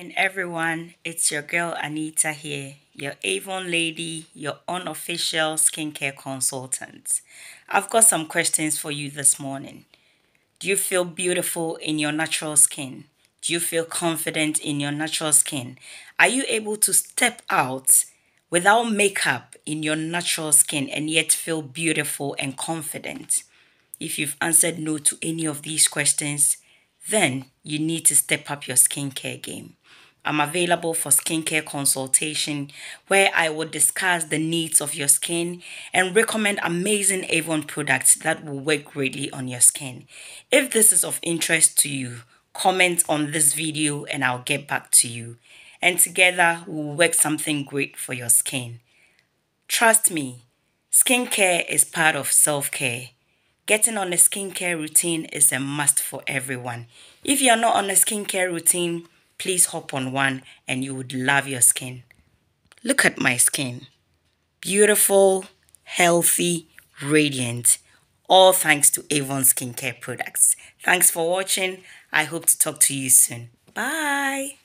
morning everyone it's your girl Aneetah here your avon lady your unofficial skincare consultant. I've got some questions for you this morning. Do you feel beautiful in your natural skin? Do you feel confident in your natural skin? Are you able to step out without makeup in your natural skin and yet feel beautiful and confident? If you've answered no to any of these questions then you need to step up your skincare game. I'm available for skincare consultation where I will discuss the needs of your skin and recommend amazing Avon products that will work greatly on your skin. If this is of interest to you, comment on this video and I'll get back to you. And together we'll work something great for your skin. Trust me, skincare is part of self-care Getting on a skincare routine is a must for everyone. If you're not on a skincare routine, please hop on one and you would love your skin. Look at my skin. Beautiful, healthy, radiant. All thanks to Avon Skincare products. Thanks for watching. I hope to talk to you soon. Bye.